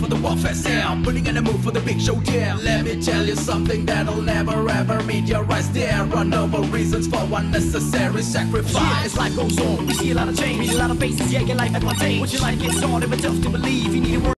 to the ground. All of the crew for the warfare sound. Putting in a move for the big showdown. Let me tell you something that'll never ever meet your eyes. There are no more reasons for unnecessary sacrifice. Yeah, as life goes on, we see a lot of change, meet a lot of faces, yeah, your life at one day. Once your life gets started, but tough to believe, you need to work.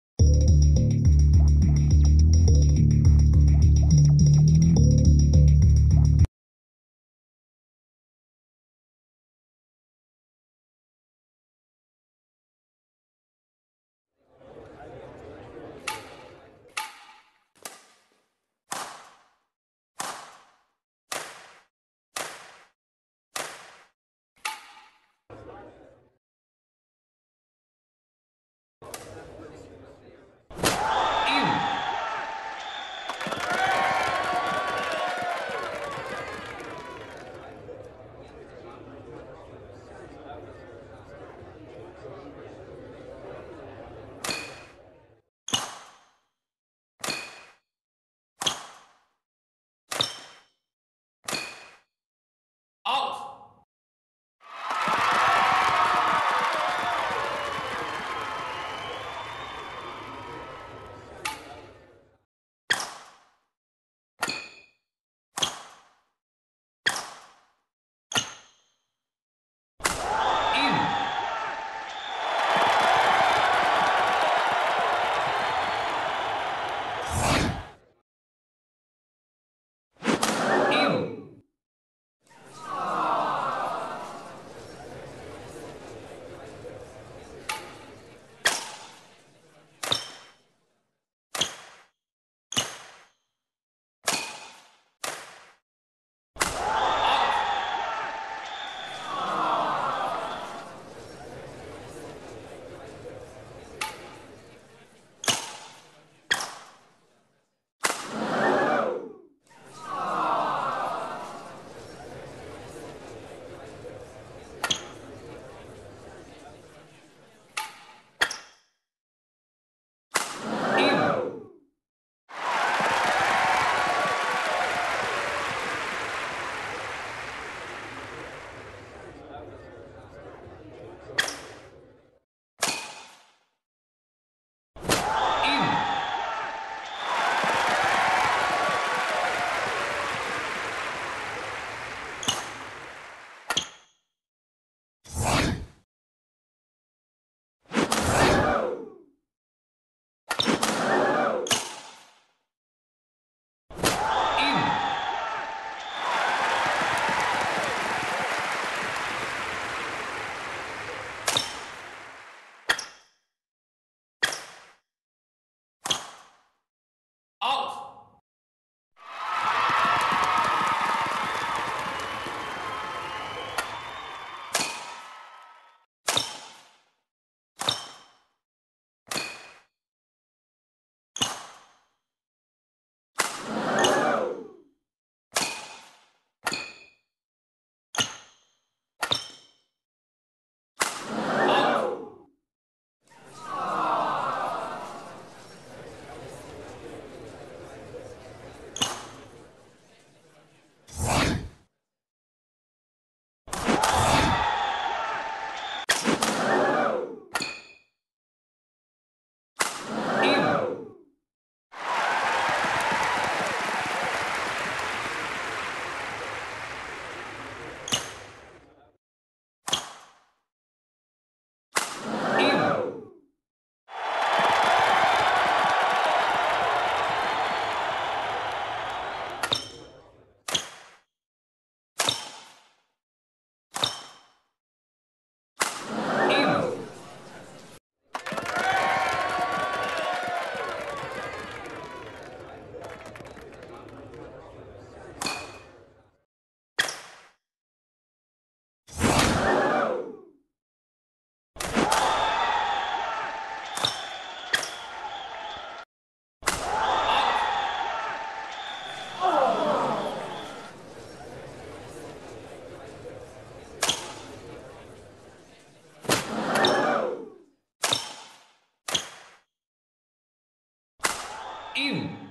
in.